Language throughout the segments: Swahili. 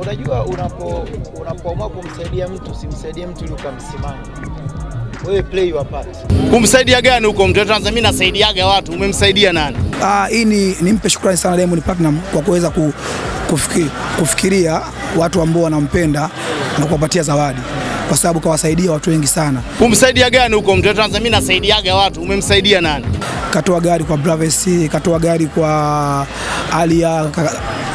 Unajua, unapo unapoamua kumsaidia mtu simsaidie mtu ili ukamsimama wewe, play your part. Kumsaidia gani huko mtu? Tanzania mimi nasaidiaga watu, umemsaidia nani? Ah, hii ni nimpe shukrani sana Diamond Platinum kwa kuweza ku, kufikiri, kufikiria watu ambao wanampenda na kuwapatia zawadi kwa sababu kawasaidia watu wengi sana. Kumsaidia gani huko mtu? Tanzania mimi nasaidiaga watu, umemsaidia nani? Katoa gari kwa Bravesi, katoa gari kwa Alia,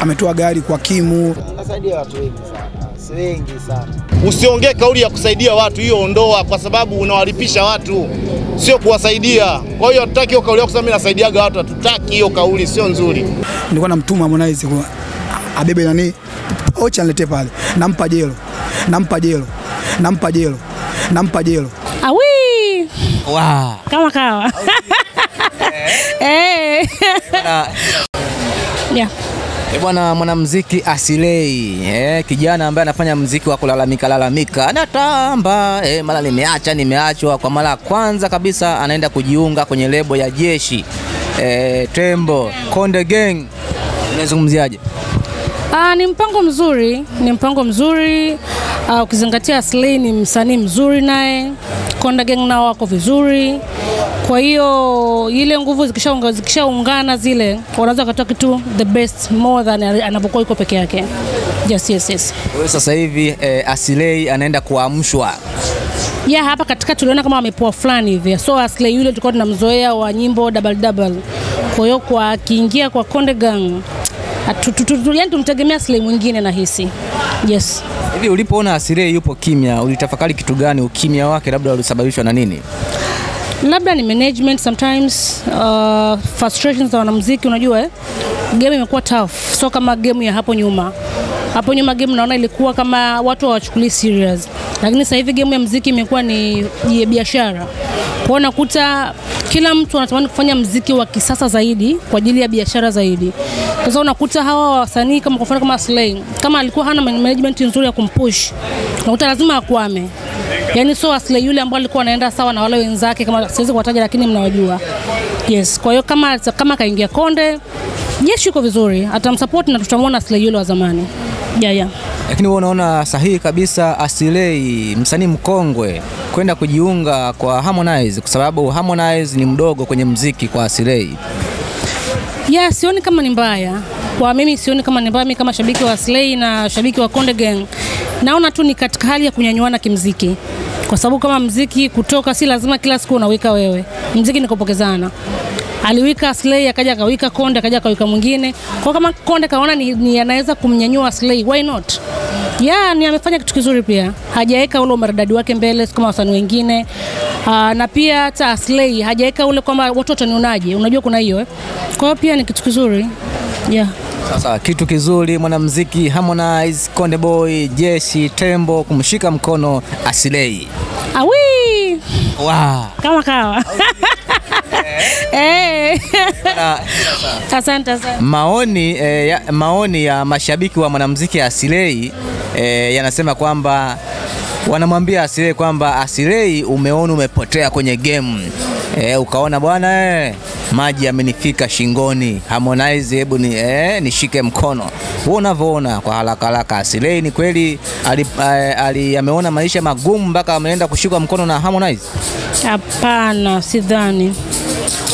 ametoa gari kwa Kimu. Nasaidia watu wengi sana, si wengi sana. Usiongee kauli ya kusaidia watu, hiyo ondoa, kwa sababu unawalipisha watu, sio kuwasaidia. Kwa hiyo hatutaki hiyo kauli ya kusema mimi nasaidiaga watu, hatutaki hiyo kauli, sio nzuri. Nilikuwa namtuma Harmonize kwa abebe nani ocha niletee pale, nampa jelo, nampa jelo, nampa jelo, nampa jelo. Awi Wow. kama kawa eh. Yeah. Eh, bwana mwanamuziki Asilei eh, kijana ambaye anafanya muziki wa kulalamika lalamika, anatamba eh, mara nimeacha nimeachwa. Kwa mara ya kwanza kabisa anaenda kujiunga kwenye lebo ya jeshi eh, Tembo Konde Gang. Unazungumziaje? Ah, ni mpango mzuri, ni mpango mzuri ah, ukizingatia Asilei ni msanii mzuri naye, Konde Gang nao wako vizuri. Kwa hiyo ile nguvu zikishaungana zikisha zile wanaweza wakatoa kitu the best more than anapokuwa yuko peke yake. Yes, yes, yes. Wewe sasa hivi eh, Asilei anaenda kuamshwa ya Yeah, hapa katika tuliona kama wamepoa fulani hivi. So Asilei yule tulikuwa tunamzoea wa nyimbo double double. Kwa hiyo kwa akiingia kwa Konde Gang yaani tumtegemea Asilei mwingine nahisi. Yes. hivi. Ulipoona Asilei yupo kimya, ulitafakari kitu gani? Ukimya wake labda ulisababishwa na nini? Labda ni management sometimes uh, frustrations za wanamuziki unajua eh? game imekuwa tough. So kama game ya hapo nyuma hapo nyuma game naona ilikuwa kama watu hawachukulii serious. Lakini sasa hivi game ya muziki imekuwa ni biashara kwao nakuta kila mtu anatamani kufanya mziki wa kisasa zaidi kwa ajili ya biashara zaidi sasa unakuta hawa wasanii kama kwa mfano kama Slay kama alikuwa hana management nzuri ya kumpush unakuta lazima akwame Yaani so Slay yule ambaye alikuwa anaenda sawa na wale wenzake, kama siwezi kuwataja, lakini mnawajua. Yes, kwa hiyo kama kama kaingia Konde, jeshi yuko vizuri, atamsupport na tutamwona Slay yule wa zamani. Yeah, yeah. Lakini wewe unaona sahihi kabisa Asilei msanii mkongwe kwenda kujiunga kwa Harmonize kwa sababu Harmonize ni mdogo kwenye mziki kwa Asilei. Yeah, sioni kama ni mbaya. Kwa mimi sioni kama ni mbaya, mimi kama shabiki wa Asirei na shabiki wa Konde Gang. Naona tu ni katika hali ya kunyanyuana kimziki. Kwa sababu kama mziki kutoka si lazima kila siku unawika wewe. Mziki ni kupokezana. Aliwika Slay akaja akawika Konde akaja akawika mwingine. Kwa kama Konde kaona ni, ni anaweza kumnyanyua Slay, why not? Yeah, ni amefanya kitu kizuri pia. Hajaweka ule umaridadi wake mbele kama wasanii wengine. Uh, na pia hata Aslay hajaweka ule kwamba watu watanionaje. Unajua kuna hiyo eh? Kwa hiyo pia ni kitu kizuri. Yeah. Sasa kitu kizuri mwanamuziki Harmonize, Konde Boy, Jeshi, Tembo kumshika mkono Asilei. Awi! Wow. Kama kawa. Eh. Eh. Asante sana. maoni, eh, ya, maoni ya mashabiki wa mwanamuziki Asilei eh, yanasema kwamba wanamwambia Asilei kwamba Asilei, umeona umepotea kwenye game eh, ukaona bwana eh, maji yamenifika shingoni. Harmonize, hebu ni, eh, nishike mkono. Wewe unavyoona kwa haraka haraka, Asilei ni kweli ali, eh, ali, ameona maisha magumu mpaka ameenda kushikwa mkono na Harmonize? Hapana, sidhani.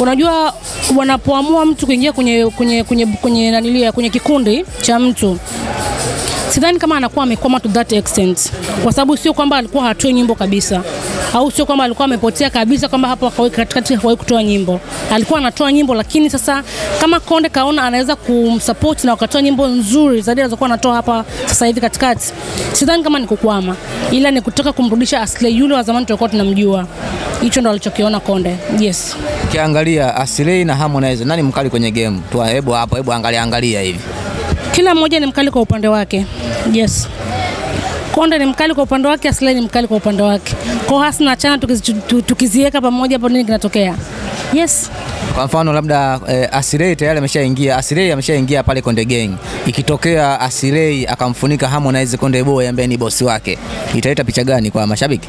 Unajua wanapoamua mtu kuingia kwenye kwenye kwenye kwenye nanilia kwenye kikundi cha mtu sidhani kama anakuwa amekwama to that extent, kwa sababu sio kwamba alikuwa hatoi nyimbo kabisa, au sio kwamba alikuwa amepotea kabisa, kwamba hapo katikati hawahi kutoa nyimbo. Alikuwa anatoa nyimbo, lakini sasa kama Konde kaona anaweza kumsupport na wakatoa nyimbo nzuri zaidi alizokuwa anatoa hapa sasa hivi katikati, sidhani kama ni kukwama, ila ni kutaka kumrudisha Aslay yule wa zamani tulikuwa tunamjua. Hicho ndo alichokiona Konde. Yes. Ukiangalia Aslay na Harmonize, nani mkali kwenye game? Tu hebu hapo, hebu angalia angalia hivi. kila mmoja ni mkali kwa upande wake. Yes. Konde ni mkali kwa upande wake, Aslay ni mkali kwa upande wake. Kwa hasa na chana tukiziweka pamoja hapo nini kinatokea? Yes. Kwa mfano labda eh, Asirei tayari ameshaingia, Asirei ameshaingia pale Konde Gang. Ikitokea Asirei akamfunika Harmonize Konde Boy ambaye ni bosi wake, italeta picha gani kwa mashabiki?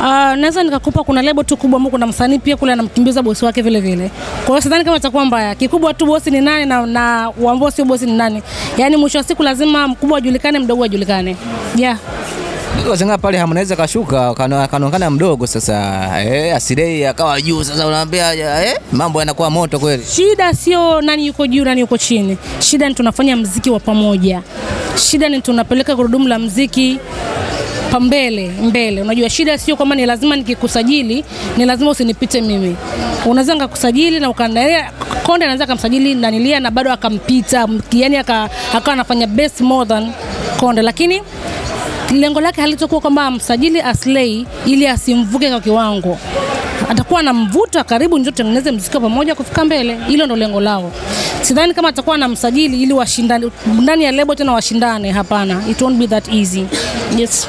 Uh, naweza nikakupa kuna lebo tu kubwa ambao kuna msanii pia kule anamkimbiza bosi wake vile vile. Kwa hiyo sidhani kama itakuwa mbaya. Kikubwa tu bosi ni nani na, na ambao sio bosi ni nani. Yaani mwisho wa siku lazima mkubwa ajulikane, mdogo ajulikane. Yeah. Washangaa pale Harmonize kashuka kana- kanaonekana mdogo sasa. Eh, Asilei akawa juu sasa unaambia eh, mambo yanakuwa moto kweli. Shida sio nani yuko juu nani yuko chini. Shida ni tunafanya mziki wa pamoja. Shida ni tunapeleka gurudumu la mziki pa mbele mbele. Unajua shida sio kwamba ni lazima nikikusajili ni lazima usinipite mimi. Unaweza nikakusajili na ukaendelea Konde anaweza akamsajili Nanilia na bado akampita, yani aka- akawa anafanya best more than Konde, lakini lengo lake halitokuwa kwamba msajili aslei ili asimvuke kwa kiwango atakuwa na anamvuta karibu, ndio tutengeneze mziki pamoja kufika mbele. Hilo ndo lengo lao. Sidhani kama atakuwa na msajili ili washindane ndani ya lebo tena washindane. Hapana, it won't be that easy. Yes.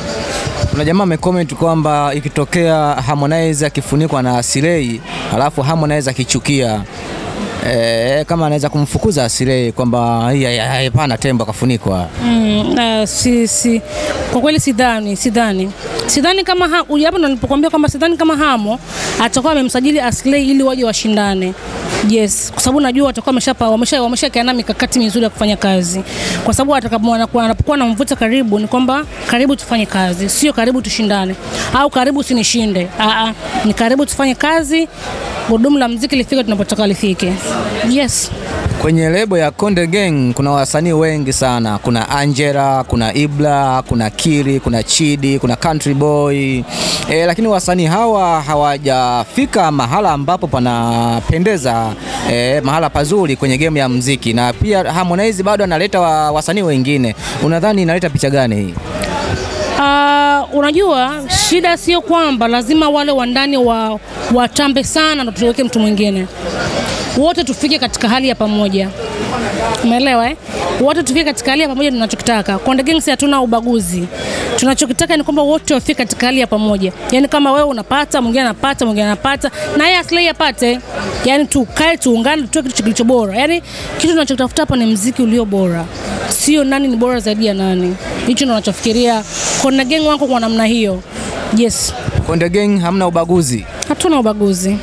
Kuna jamaa amecomment kwamba ikitokea Harmonize akifunikwa na Asilei alafu Harmonize akichukia eh, kama anaweza kumfukuza Asirei kwamba "Hii- hii- hii- hapana, tembo akafunikwa. Mm, uh, si, si. Kwa kweli sidhani, sidhani. Sidhani kama ha, hapo ndo nilipokuambia kwamba sidhani kama Hamo atakuwa amemsajili Aslay ili waje washindane. Yes, kwa sababu najua watakuwa wameshapa wamesha wameshakiana mikakati mizuri ya kufanya kazi. Kwa sababu atakapokuwa anapokuwa anamvuta karibu ni kwamba karibu tufanye kazi, sio karibu tushindane au karibu usinishinde. Aa, ni karibu tufanye kazi, gurudumu la mziki lifike tunapotaka lifike. Yes. Kwenye lebo ya Konde Gang kuna wasanii wengi sana. Kuna Angela, kuna Ibla, kuna Kiri, kuna Chidi, kuna Country Boy e, lakini wasanii hawa hawajafika mahala ambapo panapendeza e, mahala pazuri kwenye game ya mziki, na pia Harmonize bado analeta wa, wasanii wengine. Unadhani inaleta picha gani hii? Uh, unajua shida sio kwamba lazima wale wa ndani wa watambe sana ndo tuweke mtu mwingine. Wote tufike katika hali ya pamoja. Umeelewa eh? Wote tufike katika hali ya pamoja tunachokitaka. Konde Gang si hatuna ubaguzi. Tunachokitaka ni kwamba wote wafike katika hali ya pamoja. yani kama wewe unapata, mwingine anapata, mwingine anapata, na yeye asilai apate. yani tukae tuungane tutoe kitu kilicho bora. Yani kitu tunachotafuta hapa ni mziki ulio bora. Sio nani ni bora zaidi ya nani. Hicho ndo nachofikiria. Konde Gang wako kwa namna hiyo. Yes. Konde Gang hamna ubaguzi. Hatuna ubaguzi.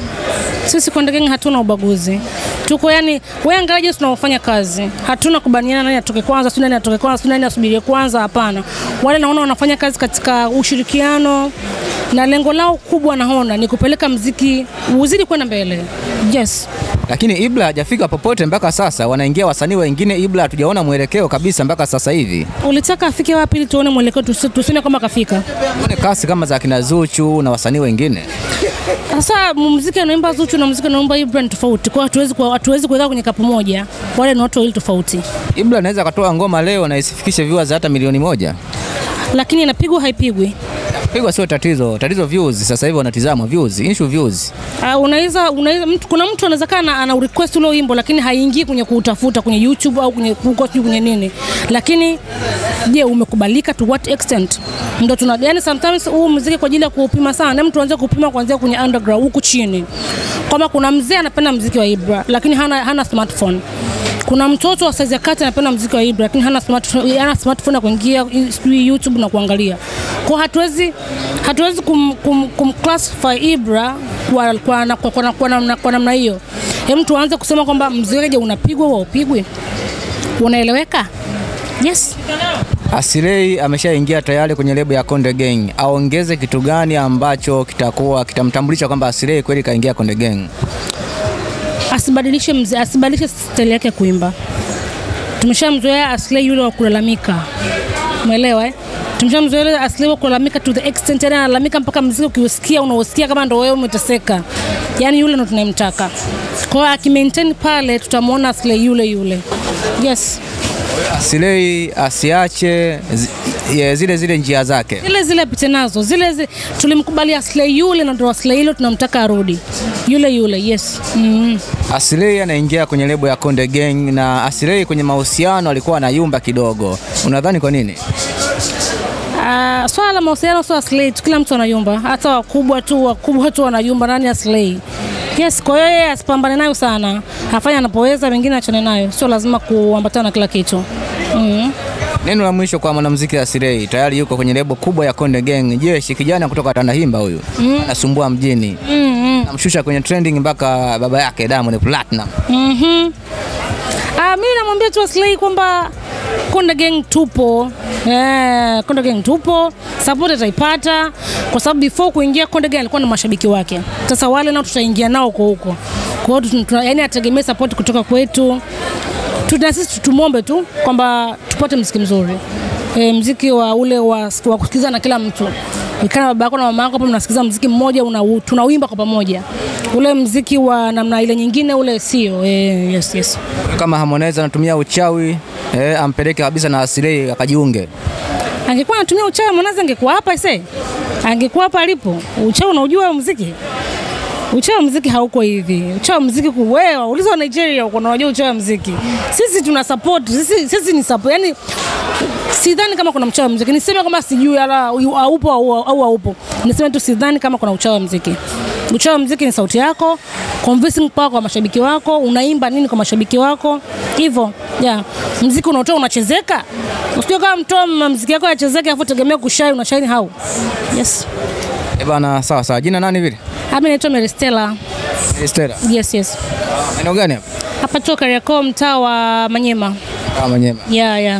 Sisi Konde Gang hatuna ubaguzi. Tuko yani, wewe angalia jinsi tunavyofanya kazi. Hatuna kubaniana nani atoke kwanza, si nani atoke kwanza, si nani asubirie kwanza, hapana. Wale naona wanafanya kazi katika ushirikiano na lengo lao kubwa naona ni kupeleka mziki uzidi kwenda mbele. Yes. Lakini Ibla hajafika popote mpaka sasa, wanaingia wasanii wengine. Ibla hatujaona mwelekeo kabisa mpaka sasa hivi. Ulitaka afike wapi ili tuone mwelekeo tusi- tuseme kama kafika. Kasi kama za kina Zuchu na wasanii wengine. Sasa muziki anaimba Zuchu na muziki anaimba Ibra ni tofauti. Kwa hatuwezi kwa hatuwezi kuweka kwenye kapu moja. Wale ni watu wawili tofauti. Ibra anaweza akatoa ngoma leo na isifikishe viewers hata milioni moja. Lakini inapigwa haipigwi. Pigwa sio tatizo, tatizo views. Sasa hivi wanatizama views, issue views. Uh, unaweza unaweza mtu, kuna mtu anaweza kana ana request ule wimbo lakini haingii kwenye kuutafuta kwenye YouTube au kwenye sijui kwenye nini, lakini je, umekubalika to what extent? Ndio tuna yani, sometimes huu muziki kwa ajili ya kuupima sana, na mtu anaanza kupima kuanzia kwenye underground huku chini, kama kuna mzee anapenda muziki wa Ibra lakini hana, hana smartphone kuna mtoto wa saizi ya kati anapenda muziki wa Ibra lakini hana smartphone, hana smartphone ya kuingia sijui YouTube na kuangalia. Kwa hatuwezi hatuwezi kum, kum, kum classify Ibra kwa kwa na- kwa, kwa, kwa, namna- kwa namna hiyo. Hem, tuanze kusema kwamba muziki je, unapigwa au upigwi? Unaeleweka? Yes. Asilei ameshaingia tayari kwenye lebo ya Konde Gang. Aongeze kitu gani ambacho kitakuwa kitamtambulisha kwamba Asirei kweli kaingia Konde Gang? Asibadilishe mzee, asibadilishe style yake ya kuimba. Tumeshamzoea Aslay yule wa kulalamika, umeelewa eh? Tumeshamzoea asile wa kulalamika to the extent, yani analalamika mpaka mziki ukiusikia unausikia kama ndo wewe umeteseka, yani yule ndo tunayemtaka. Kwa hiyo akimaintain pale, tutamwona Aslay yule yule. Yes, Asilei asiache zi, zile zile njia zake. zile zile apite nazo zile zile, tulimkubali Aslay yule na ndo Aslei yule tunamtaka arudi yule yule. Yes. mm Asilei anaingia kwenye lebo ya Konde Gang na Asilei kwenye mahusiano alikuwa anayumba kidogo. Unadhani kwa nini? Uh, swala la mahusiano sio tu, kila mtu anayumba, hata wakubwa tu wakubwa tu wanayumba. Nani Aslay? Yes, kwa hiyo yeye asipambane nayo sana, afanye anapoweza, mengine achane nayo, sio lazima kuambatana na kila kitu mm. Neno la mwisho kwa mwanamuziki Asilei, tayari yuko kwenye lebo kubwa ya Konde Gang. Je, shi kijana kutoka Tandahimba huyu anasumbua mjini, namshusha kwenye trending mpaka baba yake Diamond Platinum. Mhm. Ah, mimi namwambia tu Asilei kwamba Konde Gang tupo. Eh, Konda Gang tupo. Support ataipata kwa sababu before kuingia Konda Gang alikuwa na mashabiki wake. Sasa wale nao tutaingia nao kwa huko. Kwa hiyo yani ategemea support kutoka kwetu. Tuna sisi tumombe tu kwamba tupate mziki mzuri. E, mziki wa ule wa, wa kusikiza na kila mtu. Ikana baba yako na mama yako mnasikiza mziki mmoja una, tunauimba kwa pamoja. Ule mziki wa namna ile nyingine ule sio. E, yes, yes. Kama Harmonize anatumia uchawi eh, ampeleke kabisa na Asilei akajiunge. Angekuwa anatumia uchawi Harmonize angekuwa hapa ise. Angekuwa hapa alipo. Uchawi unaujua muziki? Uchawi wa muziki hauko hivi. Uchawi kuwewa. Uliza wa Nigeria uko na unajua uchawi wa muziki. Sisi tuna support. Sisi sisi ni support. Yaani sidhani kama kuna mchawi wa muziki. Niseme kama sijui ala haupo au au haupo. Niseme tu sidhani kama kuna uchawi wa muziki. Uchawi wa muziki ni sauti yako, convincing power kwa mashabiki wako, unaimba nini kwa mashabiki wako. Hivyo, yeah. Muziki unaotoa unachezeka. Usije kama mtoa muziki yako yachezeke afu tegemea kushai unashine hau. Yes. Eh bana, sawa sawa. Jina nani vile? Mimi naitwa Mary Stella. Mary Stella. Yes, yes. Eneo gani hapa? Hapa tu Kariakoo mtaa wa Manyema. Ah, Manyema. Yeah, yeah.